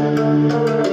Música